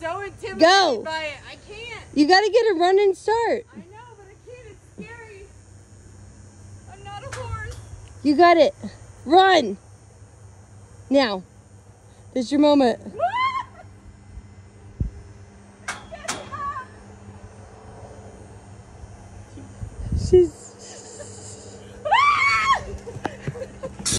so intimidated Go. by it. I can't. You got to get a running start. I know, but I can't. It's scary. I'm not a horse. You got it. Run. Now. This is your moment. She's